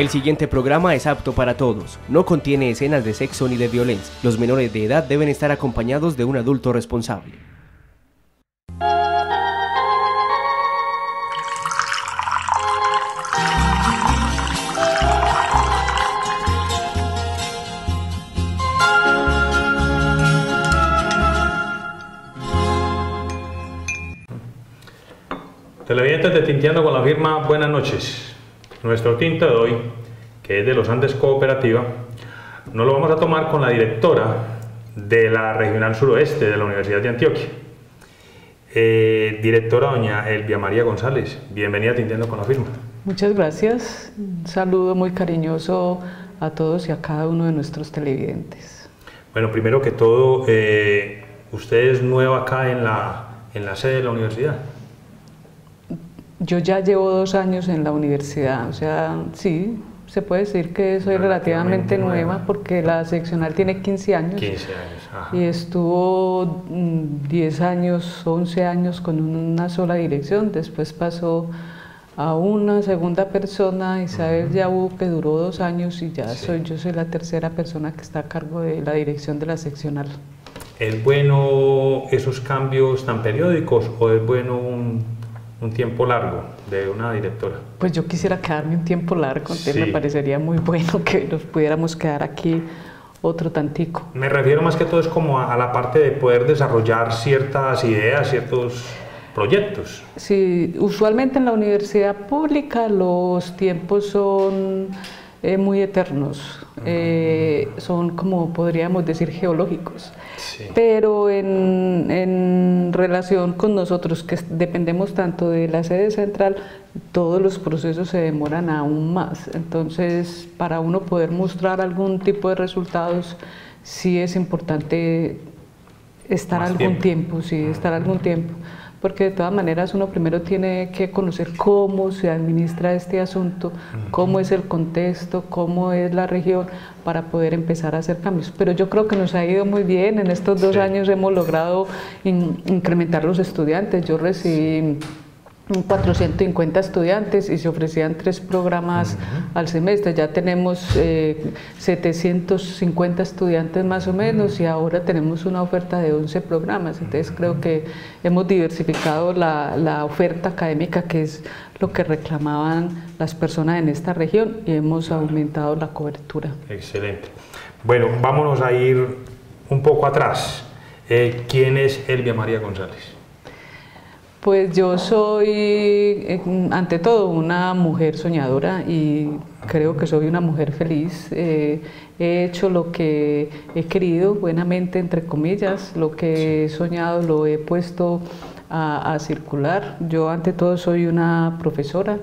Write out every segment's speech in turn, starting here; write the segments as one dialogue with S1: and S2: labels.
S1: El siguiente programa es apto para todos. No contiene escenas de sexo ni de violencia. Los menores de edad deben estar acompañados de un adulto responsable.
S2: Televidentes de Tinteando con la firma, buenas noches. Nuestro tinte de hoy, que es de los Andes Cooperativa, nos lo vamos a tomar con la directora de la Regional Suroeste de la Universidad de Antioquia. Eh, directora doña Elvia María González, bienvenida a Tinteando con la firma.
S3: Muchas gracias. Un saludo muy cariñoso a todos y a cada uno de nuestros televidentes.
S2: Bueno, primero que todo, eh, usted es nueva acá en la, en la sede de la universidad.
S3: Yo ya llevo dos años en la universidad, o sea, sí, se puede decir que soy relativamente, nueva, porque la seccional tiene 15 años.
S2: 15 años, ajá.
S3: Y estuvo 10 mm, años, 11 años con una sola dirección, después pasó a una segunda persona, Isabel Yabu, que duró dos años y ya soy, yo soy la tercera persona que está a cargo de la dirección de la seccional.
S2: ¿Es bueno esos cambios tan periódicos o es bueno un un tiempo largo de una directora?
S3: Pues yo quisiera quedarme un tiempo largo, me parecería muy bueno que nos pudiéramos quedar aquí otro tantico.
S2: Me refiero más que todo es como a, la parte de poder desarrollar ciertas ideas, ciertos proyectos.
S3: Sí, usualmente en la universidad pública los tiempos son eh, muy eternos, eh, son como podríamos decir geológicos. Pero en, en, relación con nosotros, que dependemos tanto de la sede central, todos los procesos se demoran aún más. Entonces, para uno poder mostrar algún tipo de resultados, sí es importante estar algún tiempo, sí, estar algún tiempo porque de todas maneras uno primero tiene que conocer cómo se administra este asunto, cómo es el contexto, cómo es la región, para poder empezar a hacer cambios. Pero yo creo que nos ha ido muy bien, en estos dos años hemos logrado incrementar los estudiantes, yo recibí 450 estudiantes y se ofrecían tres programas al semestre. Ya tenemos 750 eh, estudiantes más o menos y ahora tenemos una oferta de 11 programas. Entonces creo que hemos diversificado la, la oferta académica que es lo que reclamaban las personas en esta región y hemos aumentado la cobertura.
S2: Excelente. Bueno, vámonos a ir un poco atrás. Eh, ¿Quién es Elvia María González?
S3: Pues yo soy, eh, ante todo, una mujer soñadora y creo que soy una mujer feliz. Eh, he hecho lo que he querido, buenamente, entre comillas, lo que he soñado lo he puesto a circular. Yo, ante todo, soy una profesora.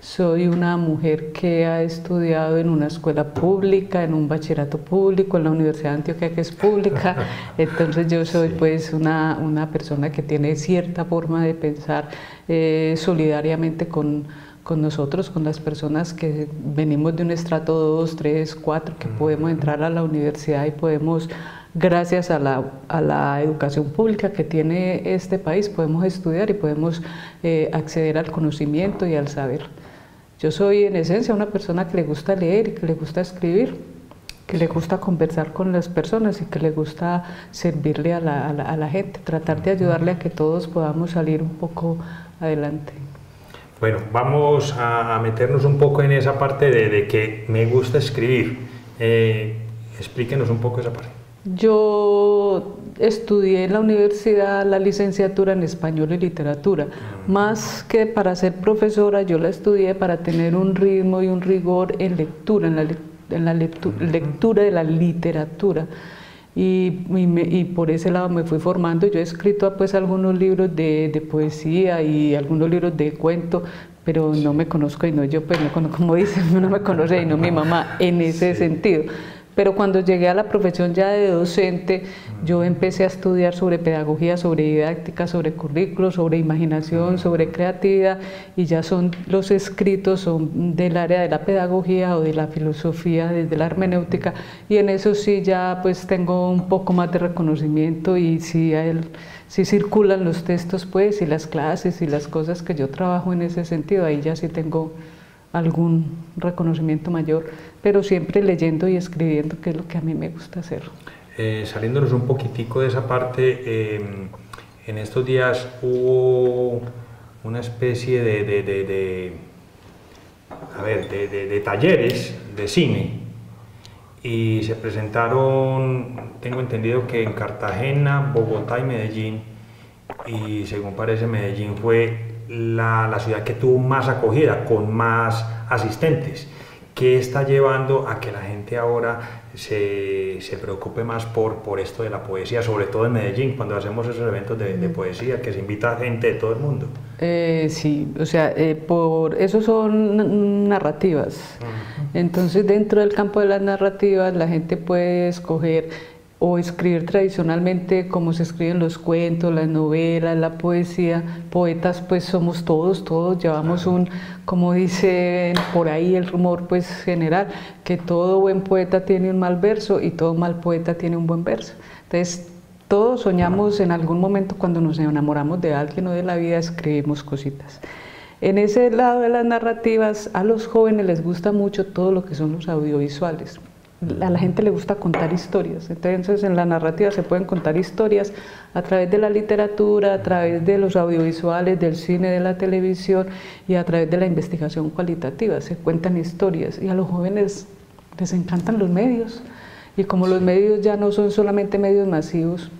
S3: Soy una mujer que ha estudiado en una escuela pública, en un bachillerato público, en la Universidad de Antioquia que es pública, entonces yo soy pues una, una, persona que tiene cierta forma de pensar eh, solidariamente con, con, nosotros, con las personas que venimos de un estrato 2, 3, 4, que podemos entrar a la universidad y podemos gracias a la, a la, educación pública que tiene este país, podemos estudiar y podemos eh, acceder al conocimiento y al saber. Yo soy en esencia una persona que le gusta leer y que le gusta escribir, que le gusta conversar con las personas y que le gusta servirle a la, a la, gente, tratar de ayudarle a que todos podamos salir un poco adelante.
S2: Bueno, vamos a meternos un poco en esa parte de, de que me gusta escribir. Eh, explíquenos un poco esa parte.
S3: Yo estudié en la universidad la licenciatura en español y literatura. Más que para ser profesora, yo la estudié para tener un ritmo y un rigor en lectura, en la, lectura de la literatura. Y, y, por ese lado me fui formando. Yo he escrito pues algunos libros de, de poesía y algunos libros de cuento, pero no me conozco y no yo, pues no, como dicen, no me conoce y no mi mamá en ese sentido. Pero cuando llegué a la profesión ya de docente, yo empecé a estudiar sobre pedagogía, sobre didáctica, sobre currículos, sobre imaginación, sobre creatividad y ya son los escritos son del área de la pedagogía o de la filosofía, desde la hermenéutica y en eso sí ya pues tengo un poco más de reconocimiento y sí, sí circulan los textos pues y las clases y las cosas que yo trabajo en ese sentido, ahí ya sí tengo algún reconocimiento mayor, pero siempre leyendo y escribiendo, que es lo que a mí me gusta hacer.
S2: Eh, saliéndonos un poquitico de esa parte, em, en estos días hubo una especie de, de, de, a ver, de, talleres de cine y se presentaron, tengo entendido que en Cartagena, Bogotá y Medellín, y según parece Medellín fue la, la ciudad que tuvo más acogida, con más asistentes. ¿Qué está llevando a que la gente ahora se, se, preocupe más por, por esto de la poesía, sobre todo en Medellín, cuando hacemos esos eventos de, de poesía, que se invita a gente de todo el mundo?
S3: Eh, sí, o sea, eh, por eso son narrativas. Entonces, dentro del campo de las narrativas, la gente puede escoger o escribir tradicionalmente como se escriben los cuentos, las novelas, la poesía. Poetas pues somos todos, todos llevamos un, como dice por ahí el rumor pues general, que todo buen poeta tiene un mal verso y todo mal poeta tiene un buen verso. Entonces todos soñamos en algún momento cuando nos enamoramos de alguien o de la vida escribimos cositas. En ese lado de las narrativas, a los jóvenes les gusta mucho todo lo que son los audiovisuales a la gente le gusta contar historias. Entonces en la narrativa se pueden contar historias a través de la literatura, a través de los audiovisuales, del cine, de la televisión y a través de la investigación cualitativa. Se cuentan historias y a los jóvenes les encantan los medios. Y como los medios ya no son solamente medios masivos,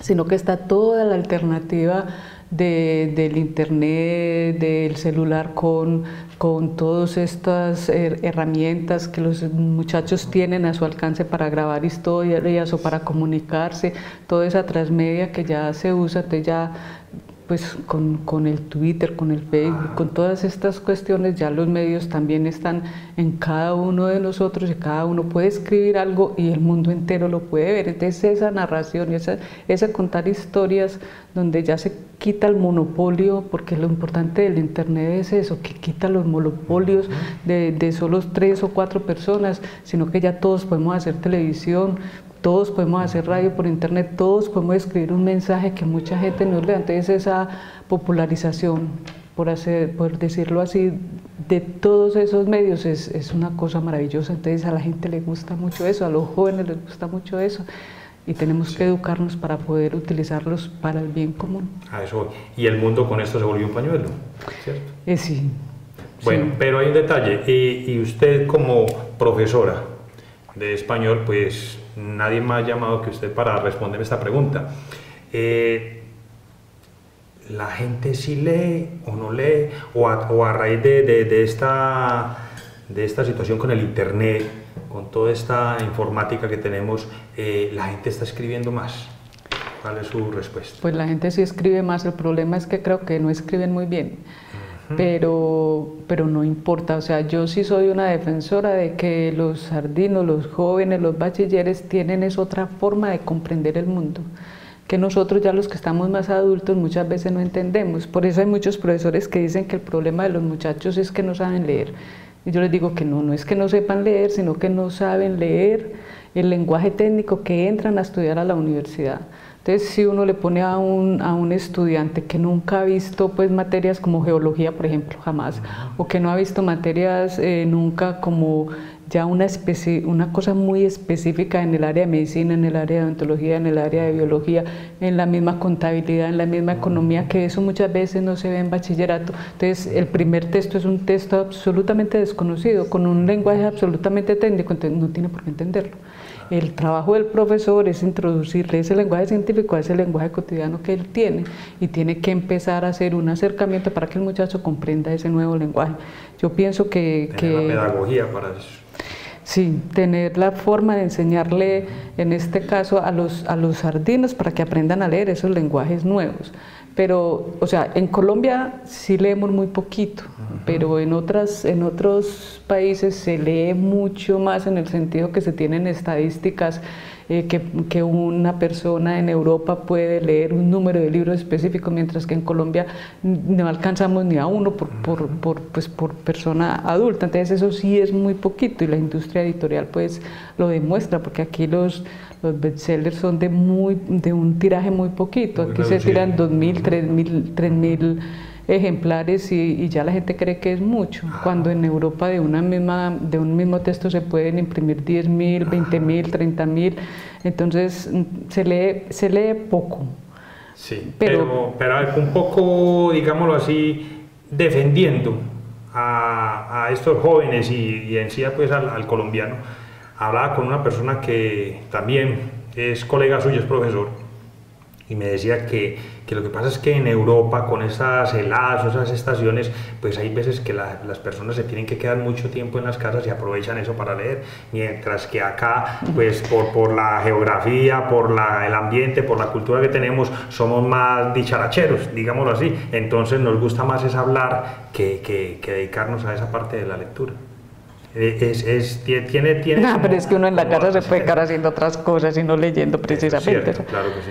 S3: sino que está toda la alternativa del internet, del celular con, con todas estas herramientas que los muchachos tienen a su alcance para grabar historias o para comunicarse, toda esa transmedia que ya se usa, ya pues con, con, el Twitter, con el Facebook, con todas estas cuestiones, ya los medios también están en cada uno de nosotros y cada uno puede escribir algo y el mundo entero lo puede ver. Entonces esa narración, esa, esa contar historias donde ya se quita el monopolio, porque lo importante del Internet es eso, que quita los monopolios de, de solo tres o cuatro personas, sino que ya todos podemos hacer televisión, todos podemos hacer radio por internet, todos podemos escribir un mensaje que mucha gente nos lea. Entonces esa popularización, por, hacer, por decirlo así, de todos esos medios es, es una cosa maravillosa. Entonces a la gente le gusta mucho eso, a los jóvenes les gusta mucho eso y tenemos que educarnos para poder utilizarlos para el bien común.
S2: A eso, y el mundo con esto se volvió un pañuelo, ¿cierto?
S3: Eh, sí.
S2: Bueno, pero hay un detalle, y, y, usted como profesora de español, pues nadie más llamado que usted para responder esta pregunta. Eh, ¿La gente sí lee o no lee? ¿O a, raíz de, esta, de esta situación con el Internet, con toda esta informática que tenemos, eh, la gente está escribiendo más? ¿Cuál es su respuesta?
S3: Pues la gente sí escribe más, el problema es que creo que no escriben muy bien pero, pero no importa, o sea, yo sí soy una defensora de que los sardinos, los jóvenes, los bachilleres tienen es otra forma de comprender el mundo que nosotros ya los que estamos más adultos muchas veces no entendemos. Por eso hay muchos profesores que dicen que el problema de los muchachos es que no saben leer. Y yo les digo que no, no es que no sepan leer, sino que no saben leer el lenguaje técnico que entran a estudiar a la universidad. Entonces, si uno le pone a un, a un estudiante que nunca ha visto pues, materias como geología, por ejemplo, jamás, o que no ha visto materias eh, nunca como ya una, especie, una cosa muy específica en el área de medicina, en el área de odontología, en el área de biología, en la misma contabilidad, en la misma economía, que eso muchas veces no se ve en bachillerato. Entonces, el primer texto es un texto absolutamente desconocido, con un lenguaje absolutamente técnico, entonces no tiene por qué entenderlo. El trabajo del profesor es introducirle ese lenguaje científico a ese lenguaje cotidiano que él tiene y tiene que empezar a hacer un acercamiento para que el muchacho comprenda ese nuevo lenguaje. Yo pienso que...
S2: Tener que, la pedagogía para eso.
S3: Sí, tener la forma de enseñarle, en este caso, a los, a los sardinos para que aprendan a leer esos lenguajes nuevos. Pero, o sea, en Colombia sí leemos muy poquito, pero en, otras, en otros países se lee mucho más en el sentido que se tienen estadísticas eh, que, que, una persona en Europa puede leer un número de libros específicos, mientras que en Colombia no alcanzamos ni a uno por, por, por, pues, por persona adulta. Entonces eso sí es muy poquito y la industria editorial pues lo demuestra, porque aquí los, los bestsellers son de, muy, de un tiraje muy poquito. Aquí se tiran 2.000, 3.000, 3.000 ejemplares y, ya la gente cree que es mucho, cuando en Europa de, una misma, de un mismo texto se pueden imprimir 10 mil, 20 mil, 30 mil, entonces mm, se lee, se lee poco.
S2: Sí, pero, pero, un poco, digámoslo así, defendiendo a, a estos jóvenes y, y, en sí pues al, al colombiano, hablaba con una persona que también es colega suyo, es profesor, y me decía que, que, lo que pasa es que en Europa con esas heladas o esas estaciones, pues hay veces que las personas se tienen que quedar mucho tiempo en las casas y aprovechan eso para leer, mientras que acá, pues por, por la geografía, por la, el ambiente, por la cultura que tenemos, somos más dicharacheros, digámoslo así, entonces nos gusta más es hablar que, que dedicarnos a esa parte de la lectura. Eh, es, es, tiene, tiene
S3: no, pero es que uno en la casa se puede quedar haciendo otras cosas y no leyendo precisamente.
S2: claro que sí.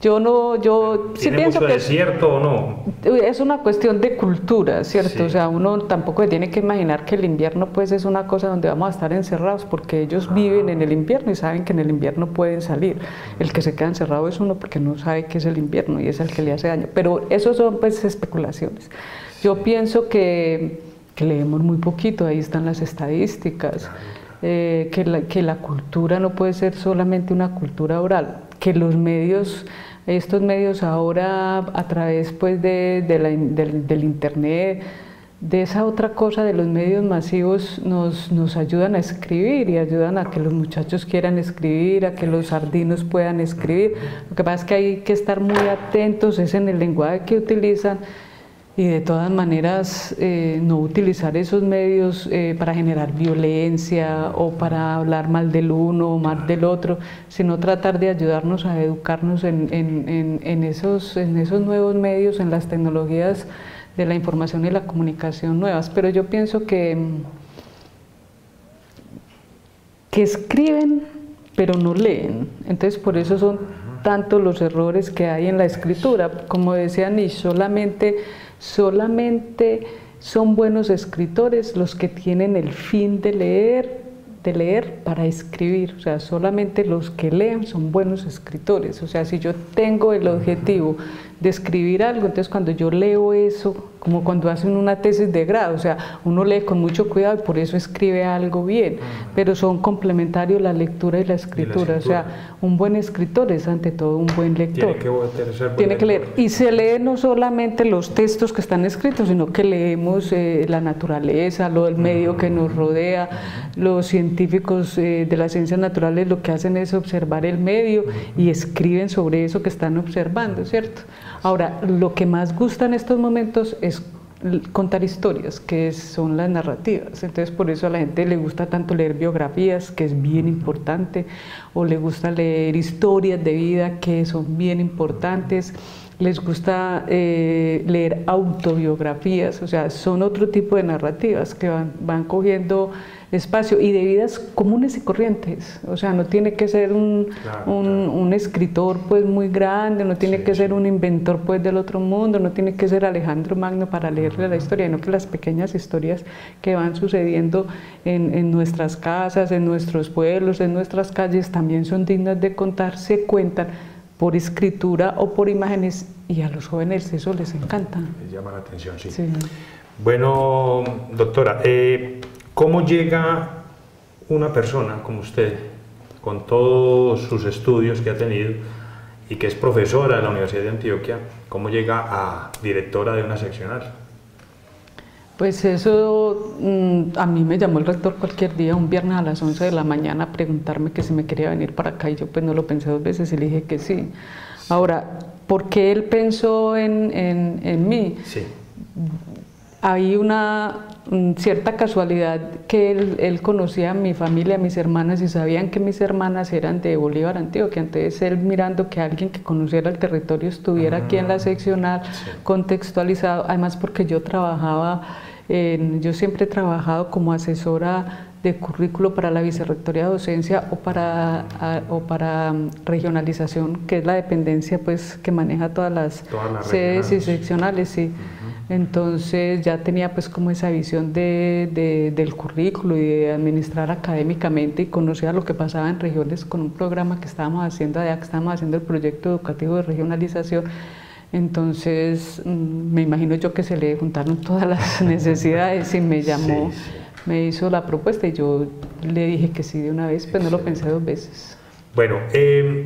S3: Yo no, yo
S2: sí pienso que es cierto o no.
S3: Es una cuestión de cultura, ¿cierto? O sea, uno tampoco se tiene que imaginar que el invierno pues es una cosa donde vamos a estar encerrados porque ellos viven en el invierno y saben que en el invierno pueden salir. El que se queda encerrado es uno porque no sabe qué es el invierno y es el que le hace daño. Pero eso son pues especulaciones. Yo pienso que, que leemos muy poquito, ahí están las estadísticas. Eh, que, la, que la cultura no puede ser solamente una cultura oral, que los medios estos medios ahora a través pues de, del, internet, de esa otra cosa de los medios masivos nos, nos, ayudan a escribir y ayudan a que los muchachos quieran escribir, a que los sardinos puedan escribir. Lo que pasa es que hay que estar muy atentos, es en el lenguaje que utilizan y de todas maneras eh, no utilizar esos medios eh, para generar violencia o para hablar mal del uno o mal del otro, sino tratar de ayudarnos a educarnos en, en, en, esos, en esos nuevos medios, en las tecnologías de la información y la comunicación nuevas. Pero yo pienso que, que escriben pero no leen, entonces por eso son tantos los errores que hay en la escritura. Como decía Nietzsche, solamente Solamente son buenos escritores los que tienen el fin de leer, de leer para escribir. O sea, solamente los que leen son buenos escritores. O sea, si yo tengo el objetivo de escribir algo, entonces cuando yo leo eso, como cuando hacen una tesis de grado, o sea, uno lee con mucho cuidado y por eso escribe algo bien, pero son complementarios la lectura y la escritura, o sea, un buen escritor es ante todo un buen lector. Tiene que, leer. Y se lee no solamente los textos que están escritos, sino que leemos eh, la naturaleza, lo del medio que nos rodea, los científicos eh, de las ciencias naturales lo que hacen es observar el medio y escriben sobre eso que están observando, ¿cierto? Ahora, lo que más gusta en estos momentos es contar historias, que son las narrativas. Entonces, por eso a la gente le gusta tanto leer biografías, que es bien importante, o le gusta leer historias de vida, que son bien importantes. Les gusta eh, leer autobiografías, o sea, son otro tipo de narrativas que van, van cogiendo espacio y de vidas comunes y corrientes. O sea, no tiene que ser un, un, escritor pues muy grande, no tiene que ser un inventor pues del otro mundo, no tiene que ser Alejandro Magno para leerle la historia, sino que las pequeñas historias que van sucediendo en, en, nuestras casas, en nuestros pueblos, en nuestras calles, también son dignas de contar, se cuentan por escritura o por imágenes y a los jóvenes eso les encanta.
S2: Les llama la atención, sí. Bueno, doctora, eh, ¿Cómo llega una persona como usted, con todos sus estudios que ha tenido y que es profesora de la Universidad de Antioquia, cómo llega a directora de una seccional?
S3: Pues eso mm, a mí me llamó el rector cualquier día, un viernes a las 11 de la mañana, a preguntarme que si me quería venir para acá y yo pues no lo pensé dos veces y le dije que sí. Ahora, ¿por qué él pensó en, en, en mí?
S2: Sí.
S3: Hay una cierta casualidad que él, conocía a mi familia, a mis hermanas y sabían que mis hermanas eran de Bolívar Antioquia, entonces él mirando que alguien que conociera el territorio estuviera aquí en la seccional contextualizado, además porque yo trabajaba, yo siempre he trabajado como asesora de currículo para la vicerrectoría de docencia o para, o para mm, regionalización, que es la dependencia pues que maneja todas las, sedes y seccionales, sí. Entonces ya tenía pues como esa visión de, del currículo y de administrar académicamente y conocía lo que pasaba en regiones con un programa que estábamos haciendo allá, que estábamos haciendo el proyecto educativo de regionalización. Entonces, mm, me imagino yo que se le juntaron todas las necesidades y me llamó, me hizo la propuesta y yo le dije que sí de una vez, pero no lo pensé dos veces.
S2: Bueno, em,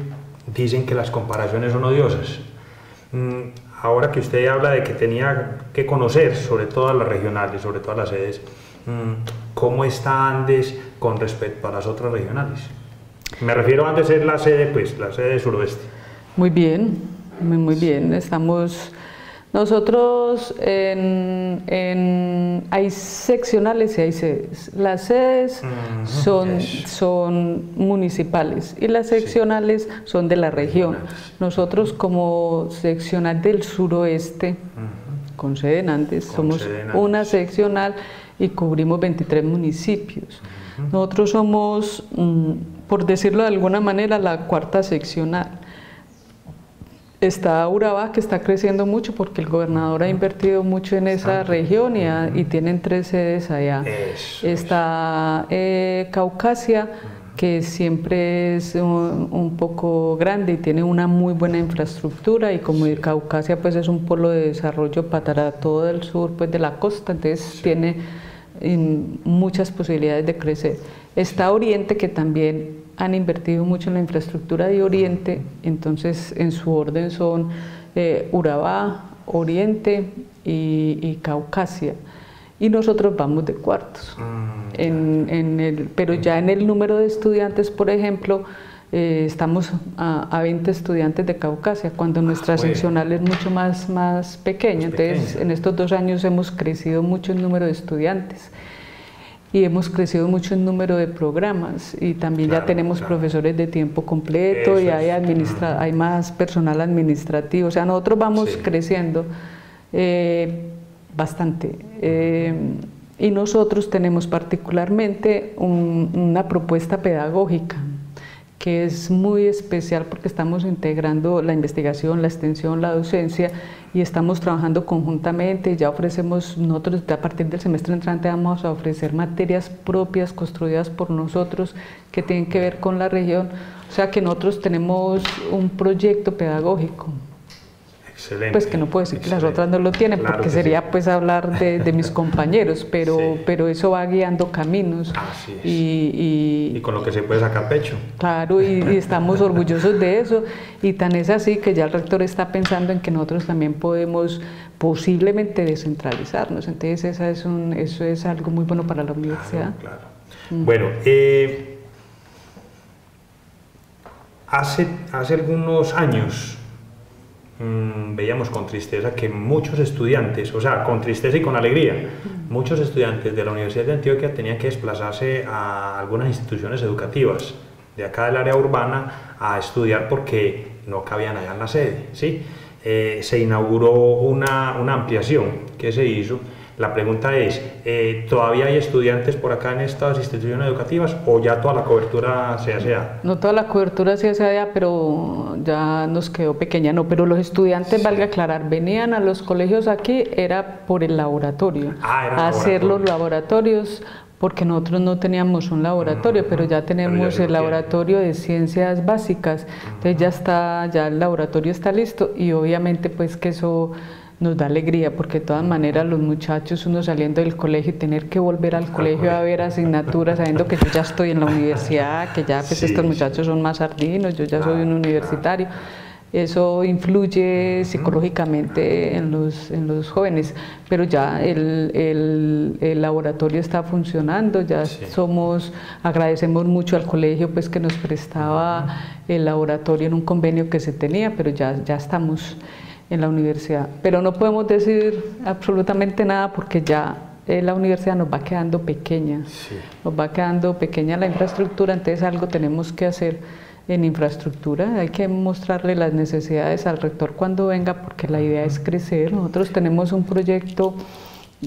S2: dicen que las comparaciones son odiosas. Ahora que usted habla de que tenía que conocer sobre todas las regionales, sobre todas las sedes, mm, ¿cómo está Andes con respecto a las otras regionales? Me refiero a la sede, pues, la sede suroeste.
S3: Muy bien, muy bien. Estamos nosotros en, hay seccionales y hay sedes. Las sedes son, son municipales y las seccionales son de la región. Nosotros como seccional del suroeste, con sede en Andes, somos una seccional y cubrimos 23 municipios. Nosotros somos, mm, por decirlo de alguna manera, la cuarta seccional. Está Urabá, que está creciendo mucho porque el gobernador ha invertido mucho en esa región y, tienen tres sedes allá. Está eh, Caucasia, que siempre es un, poco grande y tiene una muy buena infraestructura y como Caucasia pues es un polo de desarrollo para todo el sur pues de la costa, entonces tiene muchas posibilidades de crecer. Está Oriente, que también han invertido mucho en la infraestructura de Oriente, entonces en su orden son eh, Urabá, Oriente y, Caucasia. Y nosotros vamos de cuartos. Mm, en, el, pero ya en el número de estudiantes, por ejemplo, eh, estamos a, 20 estudiantes de Caucasia, cuando ah, nuestra seccional es mucho más, más pequeña. Entonces, en estos dos años hemos crecido mucho el número de estudiantes y hemos crecido mucho en número de programas y también ya tenemos profesores de tiempo completo y hay, administra hay más personal administrativo, o sea, nosotros vamos creciendo eh, bastante. Eh, y nosotros tenemos particularmente una propuesta pedagógica que es muy especial porque estamos integrando la investigación, la extensión, la docencia y estamos trabajando conjuntamente. Ya ofrecemos, nosotros a partir del semestre entrante vamos a ofrecer materias propias construidas por nosotros que tienen que ver con la región. O sea que nosotros tenemos un proyecto pedagógico pues que no puedo decir que las otras no lo tienen, porque sería pues hablar de, mis compañeros, pero, pero eso va guiando caminos.
S2: Y, y, con lo que se puede sacar pecho.
S3: Claro, y, estamos orgullosos de eso. Y tan es así que ya el rector está pensando en que nosotros también podemos posiblemente descentralizarnos. Entonces esa es un, eso es algo muy bueno para la universidad.
S2: Claro, mm. Bueno, eh, hace, hace algunos años Mm, veíamos con tristeza que muchos estudiantes, o sea, con tristeza y con alegría, muchos estudiantes de la Universidad de Antioquia tenían que desplazarse a algunas instituciones educativas de acá del área urbana a estudiar porque no cabían allá en la sede. ¿sí? Eh, se inauguró una, una ampliación que se hizo la pregunta es, eh, ¿todavía hay estudiantes por acá en estas instituciones educativas o ya toda la cobertura se hace
S3: No toda la cobertura se hace allá, pero ya nos quedó pequeña, no, pero los estudiantes, valga aclarar, venían a los colegios aquí, era por el laboratorio,
S2: ah,
S3: hacer los laboratorios, porque nosotros no teníamos un laboratorio, pero ya tenemos el laboratorio de ciencias básicas, entonces ya está, ya el laboratorio está listo y obviamente pues que eso nos da alegría porque de todas maneras los muchachos, uno saliendo del colegio y tener que volver al colegio a ver asignaturas, sabiendo que yo ya estoy en la universidad, que ya pues estos muchachos son más sardinos, yo ya soy un universitario. Eso influye psicológicamente en los, en los jóvenes, pero ya el, el, el laboratorio está funcionando, ya somos, agradecemos mucho al colegio pues que nos prestaba el laboratorio en un convenio que se tenía, pero ya, ya estamos en la universidad. Pero no podemos decir absolutamente nada porque ya eh, la universidad nos va quedando pequeña, nos va quedando pequeña la infraestructura, entonces algo tenemos que hacer en infraestructura, hay que mostrarle las necesidades al rector cuando venga porque la idea es crecer. Nosotros tenemos un proyecto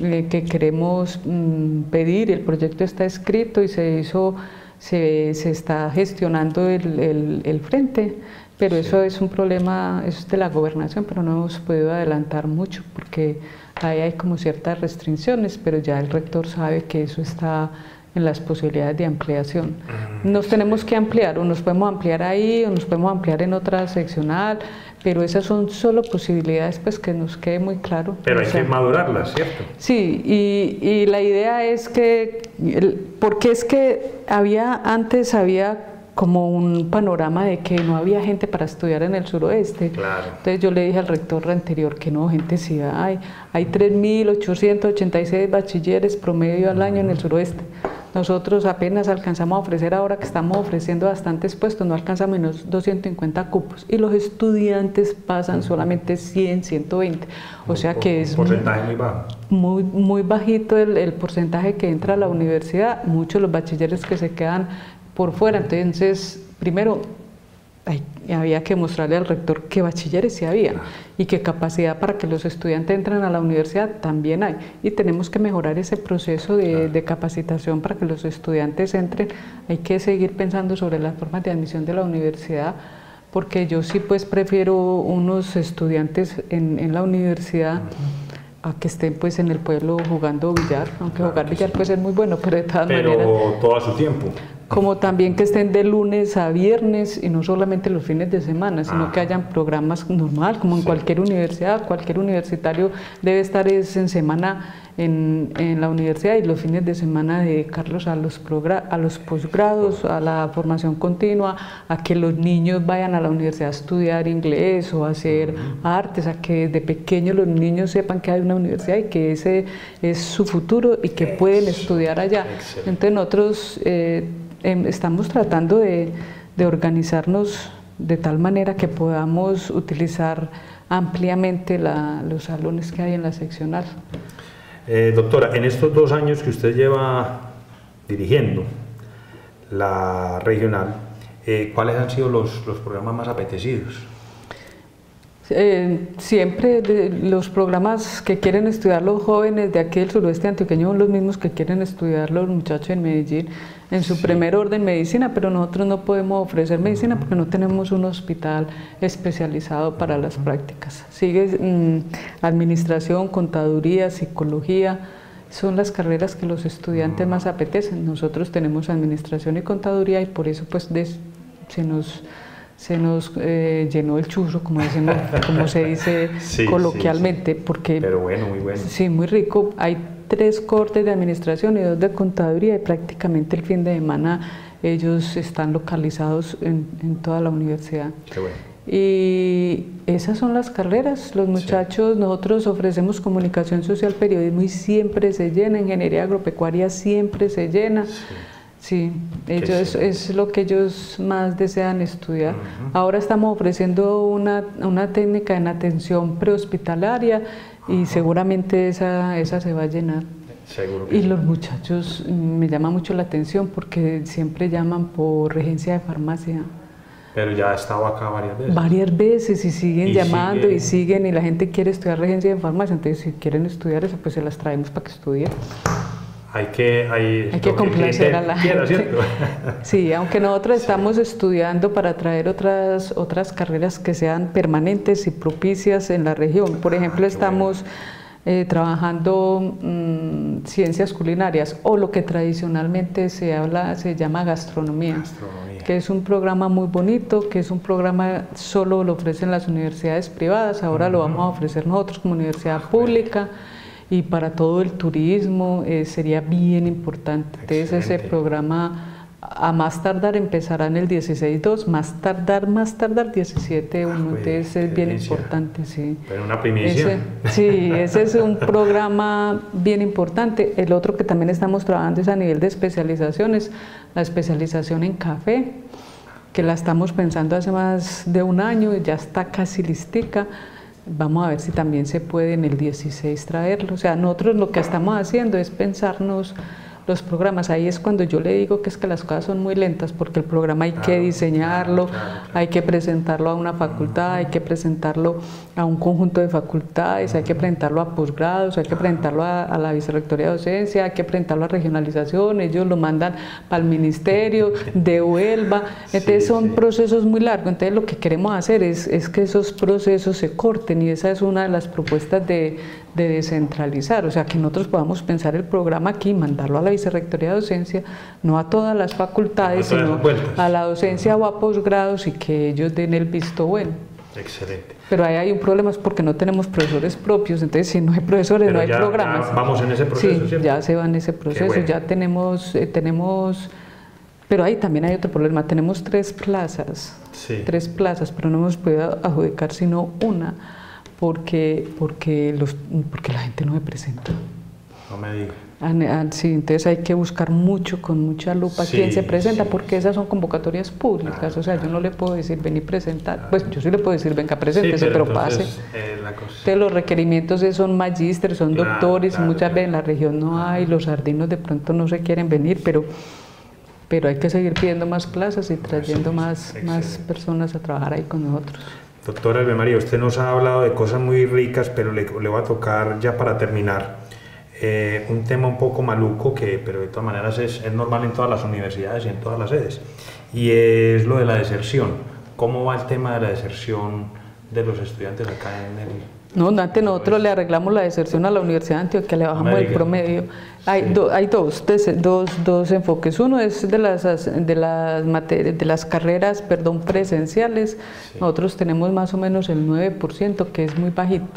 S3: eh, que queremos mm, pedir, el proyecto está escrito y se hizo, se, se está gestionando el, el, el frente pero eso es un problema, eso es de la gobernación, pero no hemos podido adelantar mucho porque ahí hay como ciertas restricciones, pero ya el rector sabe que eso está en las posibilidades de ampliación. Nos tenemos que ampliar, o nos podemos ampliar ahí, o nos podemos ampliar en otra seccional, pero esas son solo posibilidades, pues que nos quede muy claro.
S2: Pero hay que madurarlas, ¿cierto?
S3: Sí, y, y la idea es que, porque es que había, antes había como un panorama de que no había gente para estudiar en el suroeste. Entonces yo le dije al rector anterior que no, gente sí hay. Hay 3.886 bachilleres promedio al año en el suroeste. Nosotros apenas alcanzamos a ofrecer, ahora que estamos ofreciendo bastantes puestos, no alcanzamos menos 250 cupos y los estudiantes pasan solamente 100, 120. O sea que es
S2: un porcentaje muy bajo.
S3: Muy, muy bajito el, el porcentaje que entra a la universidad, muchos los bachilleres que se quedan por fuera. Entonces, primero, había que mostrarle al rector qué bachilleres sí había y qué capacidad para que los estudiantes entren a la universidad también hay. Y tenemos que mejorar ese proceso de, capacitación para que los estudiantes entren. Hay que seguir pensando sobre las formas de admisión de la universidad porque yo sí pues prefiero unos estudiantes en, la universidad a que estén pues en el pueblo jugando billar, aunque jugar billar pues es muy bueno, pero de todas maneras...
S2: Pero todo a su tiempo
S3: como también que estén de lunes a viernes y no solamente los fines de semana, sino que hayan programas normal, como en cualquier universidad, cualquier universitario debe estar en semana en, en, la universidad y los fines de semana dedicarlos a los, a los posgrados, a la formación continua, a que los niños vayan a la universidad a estudiar inglés o a hacer artes, a que desde pequeños los niños sepan que hay una universidad y que ese es su futuro y que pueden estudiar allá. Entonces nosotros... Eh, Em, estamos tratando de, organizarnos de tal manera que podamos utilizar ampliamente los salones que hay en la seccional.
S2: Eh, doctora, en estos dos años que usted lleva dirigiendo la regional, eh, ¿cuáles han sido los programas más apetecidos?
S3: Eh, siempre los programas que quieren estudiar los jóvenes de aquí del suroeste antioqueño son los mismos que quieren estudiar los muchachos en Medellín en su primer orden medicina, pero nosotros no podemos ofrecer medicina porque no tenemos un hospital especializado para las prácticas. Sigue mm, administración, contaduría, psicología, son las carreras que los estudiantes más apetecen. Nosotros tenemos administración y contaduría y por eso pues se nos se nos eh, llenó el churro, como, decimos, como se dice coloquialmente, porque...
S2: Pero bueno, muy bueno.
S3: Sí, muy rico. Hay tres cortes de administración y dos de contaduría y prácticamente el fin de semana ellos están localizados en, en toda la universidad.
S2: Qué bueno.
S3: Y esas son las carreras. Los muchachos, nosotros ofrecemos comunicación social, periodismo y siempre se llena, ingeniería agropecuaria siempre se llena. Sí, ellos es lo que ellos más desean estudiar. Ahora estamos ofreciendo una, una, técnica en atención prehospitalaria y seguramente esa, esa se va a llenar.
S2: Seguro
S3: y los muchachos mm, me llama mucho la atención porque siempre llaman por regencia de farmacia.
S2: Pero ya ha estado acá varias veces.
S3: Varias veces y siguen llamando y siguen y la gente quiere estudiar regencia de farmacia, entonces si quieren estudiar eso pues se las traemos para que estudien
S2: hay que, hay,
S3: hay que complacer a la gente. Sí, aunque nosotros estamos estudiando para traer otras, otras carreras que sean permanentes y propicias en la región. Por ah, ejemplo, estamos eh, trabajando mm, ciencias culinarias o lo que tradicionalmente se habla, se llama gastronomía, que es un programa muy bonito, que es un programa solo lo ofrecen las universidades privadas, ahora lo vamos a ofrecer nosotros como universidad ah, pública y para todo el turismo eh, sería bien importante. Entonces ese programa a más tardar empezará en el 16.2, más tardar, más tardar 17.1, ah, entonces es bien importante, sí.
S2: Pero una primicia.
S3: sí, ese es un programa bien importante. El otro que también estamos trabajando es a nivel de especializaciones, la especialización en café, que la estamos pensando hace más de un año, ya está casi listica Vamos a ver si también se puede en el 16 traerlo. O sea, nosotros lo que estamos haciendo es pensarnos los programas. Ahí es cuando yo le digo que es que las cosas son muy lentas porque el programa hay que diseñarlo, hay que presentarlo a una facultad, hay que presentarlo a un conjunto de facultades, hay que presentarlo a posgrados, hay que presentarlo a, la vicerrectoría de docencia, hay que presentarlo a regionalización, ellos lo mandan para el ministerio de Huelva. Entonces son procesos muy largos. Entonces lo que queremos hacer es, es que esos procesos se corten y esa es una de las propuestas de, de descentralizar, o sea, que nosotros podamos pensar el programa aquí, mandarlo a la Vicerrectoría de Docencia, no a todas las facultades, sino a la docencia o a posgrados y que ellos den el visto bueno.
S2: Excelente.
S3: Pero ahí hay un problema es porque no tenemos profesores propios, entonces si no hay profesores
S2: Pero
S3: no hay
S2: ya-
S3: programas.
S2: ya vamos en ese proceso,
S3: Sí,
S2: ¿cierto?
S3: ya se va en ese proceso,
S2: bueno.
S3: ya tenemos, eh, tenemos, pero ahí también hay otro problema, tenemos tres plazas,
S2: Sí.
S3: tres plazas, pero no hemos podido adjudicar sino una, porque, porque, los, porque la gente no se presenta.
S2: No me diga.
S3: Ah, ah, Sí, entonces hay que buscar mucho, con mucha lupa, quién se presenta,
S2: sí.
S3: porque esas son convocatorias públicas, o sea, yo no le puedo decir ven y presentar, pues yo sí le puedo decir venga, preséntese,
S2: Sí,
S3: pero,
S2: entonces,
S3: pase.
S2: eh, la cosa-
S3: Entonces los requerimientos es- son magísteres, son
S2: Claro,
S3: doctores, y
S2: claro,
S3: muchas
S2: claro.
S3: veces en la región no hay, los sardinos de pronto no se quieren venir, pero, pero hay que seguir pidiendo más plazas y trayendo más, más personas a trabajar ahí con nosotros.
S2: Doctora Elbe María, usted nos ha hablado de cosas muy ricas, pero le, le va a tocar ya para terminar eh, un tema un poco maluco, que, pero de todas maneras es, es normal en todas las universidades y en todas las sedes, y es lo de la deserción. ¿Cómo va el tema de la deserción de los estudiantes acá en el...
S3: No, antes nosotros le arreglamos la deserción a la Universidad de Antioquia, le bajamos el promedio. Hay,
S2: Sí.
S3: do- hay dos, dos, dos enfoques. Uno es de las, as- de las, materias, de las carreras perdón, presenciales. Nosotros tenemos más o menos el 9%, que es muy bajito.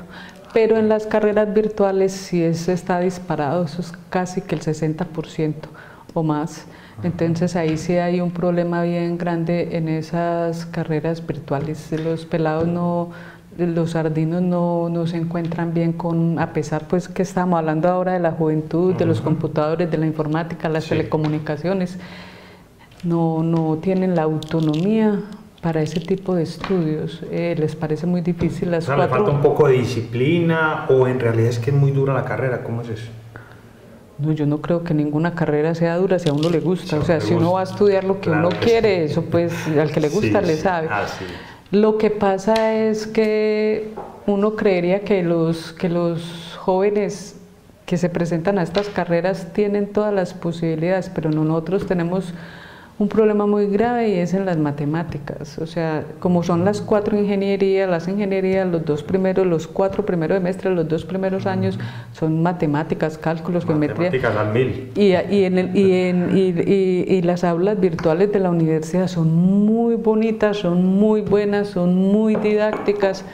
S3: Pero en las carreras virtuales sí es, está disparado, eso es casi que el 60% o más. Entonces ahí sí hay un problema bien grande en esas carreras virtuales. Los pelados no, los sardinos no, no se encuentran bien con, a pesar pues que estamos hablando ahora de la juventud, de los computadores, de la informática, las
S2: Sí.
S3: telecomunicaciones, no, no tienen la autonomía para ese tipo de estudios. Eh, les parece muy difícil
S2: O
S3: las
S2: le
S3: cuatro...
S2: falta un poco de disciplina o en realidad es que es muy dura la carrera, ¿cómo es eso?
S3: No, yo no creo que ninguna carrera sea dura si a uno le gusta.
S2: Si
S3: o sea, si uno va a estudiar lo que
S2: Claro
S3: uno
S2: que
S3: quiere,
S2: sí.
S3: eso pues al que le gusta
S2: Sí,
S3: le sabe.
S2: así es.
S3: Lo que pasa es que uno creería que los, que los jóvenes que se presentan a estas carreras tienen todas las posibilidades, pero no, nosotros tenemos un problema muy grave y es en las matemáticas. O sea, como son las cuatro ingenierías, las ingenierías, los dos primeros, los cuatro primeros semestres, los dos primeros años son matemáticas, cálculos, geometría.
S2: Matemáticas al mil.
S3: Y, y en el- y en- y- y- y las aulas virtuales de la universidad son muy bonitas, son muy buenas, son muy didácticas,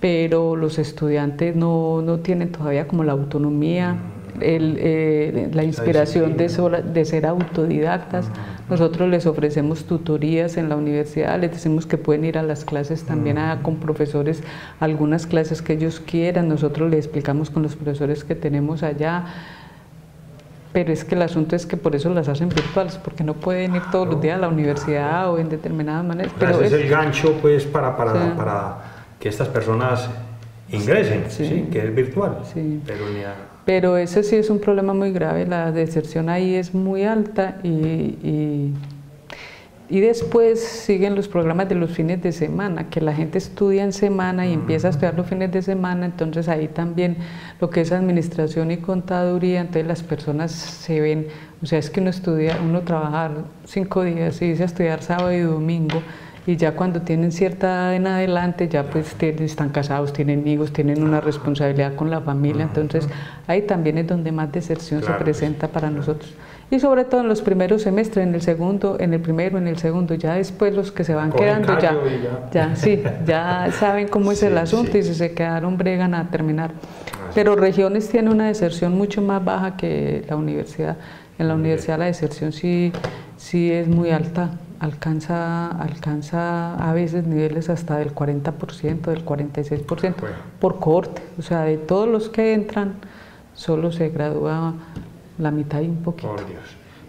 S3: pero los estudiantes no, no tienen todavía como la autonomía, el, eh, la inspiración de, sola- de ser autodidactas. Nosotros les ofrecemos tutorías en la universidad, les decimos que pueden ir a las clases también a- con profesores, algunas clases que ellos quieran, nosotros les explicamos con los profesores que tenemos allá. Pero es que el asunto es que por eso las hacen virtuales, porque no pueden ir todos los días a la universidad o en determinadas maneras.
S2: Pero ese es el gancho pues para, para, para que estas personas ingresen,
S3: Sí.
S2: ¿sí? que es virtual.
S3: Sí.
S2: Pero ni a-
S3: Pero ese sí es un problema muy grave, la deserción ahí es muy alta y, y, y después siguen los programas de los fines de semana, que la gente estudia en semana y empieza a estudiar los fines de semana, entonces ahí también lo que es administración y contaduría, entonces las personas se ven, o sea, es que uno estudia, uno trabaja cinco días y dice estudiar sábado y domingo, y ya cuando tienen cierta edad en adelante, ya pues tienen- están casados, tienen hijos, tienen una responsabilidad con la familia, entonces ahí también es donde más deserción
S2: Claro
S3: se presenta para nosotros. Y sobre todo en los primeros semestres, en el segundo, en el primero, en el segundo, ya después los que se van quedando ya,
S2: ya.
S3: ya, sí, ya saben cómo es
S2: Sí,
S3: el asunto
S2: sí.
S3: y si se quedaron bregan a terminar. Pero regiones tiene una deserción mucho más baja que la universidad. En la universidad la deserción sí, sí es muy alta, alcanza, alcanza a veces niveles hasta del 40%, del 46%
S2: Bueno.
S3: por corte. O sea, de todos los que entran, solo se gradúa la mitad y un poquito.
S2: Por Dios.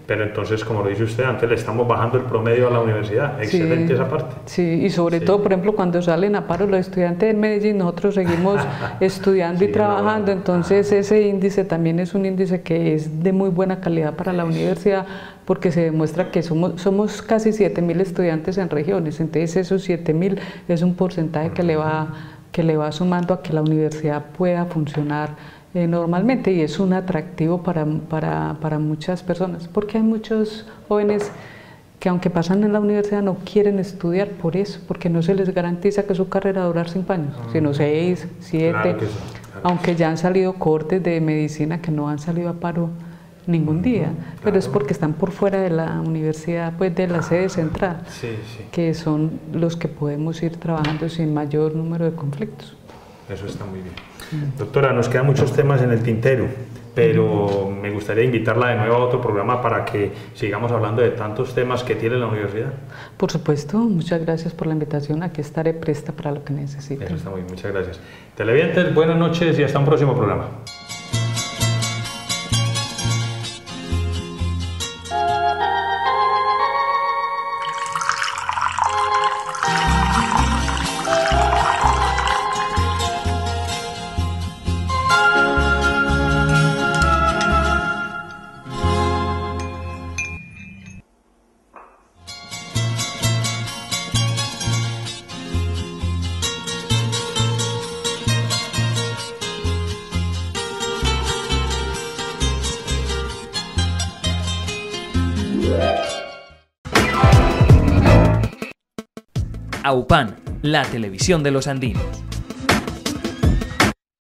S2: Pero entonces, como lo dice usted, antes le estamos bajando el promedio a la universidad. Excelente
S3: Sí,
S2: esa parte.
S3: Sí, y sobre
S2: Sí.
S3: todo, por ejemplo, cuando salen a paro los estudiantes en Medellín, nosotros seguimos estudiando y trabajando,
S2: no,
S3: entonces ese índice también es un índice que es de muy buena calidad para la universidad porque se demuestra que somos, somos casi 7.000 estudiantes en regiones, entonces esos 7.000 es un porcentaje que le, va, que le va sumando a que la universidad pueda funcionar eh, normalmente y es un atractivo para, para, para muchas personas, porque hay muchos jóvenes que aunque pasan en la universidad no quieren estudiar por eso, porque no se les garantiza que su carrera va a durar cinco años, sino seis, siete,
S2: Claro que sí, claro.
S3: aunque ya han salido cortes de medicina que no han salido a paro ningún día, pero es porque están por fuera de la universidad, pues de la sede central,
S2: Sí, sí.
S3: que son los que podemos ir trabajando sin mayor número de conflictos.
S2: Eso está muy bien. Doctora, nos quedan muchos temas en el tintero, pero me gustaría invitarla de nuevo a otro programa para que sigamos hablando de tantos temas que tiene la universidad.
S3: Por supuesto, muchas gracias por la invitación, aquí estaré presta para lo que necesiten.
S2: Eso está muy bien, muchas gracias. Televidentes, buenas noches y hasta un próximo programa.
S4: La televisión de los andinos.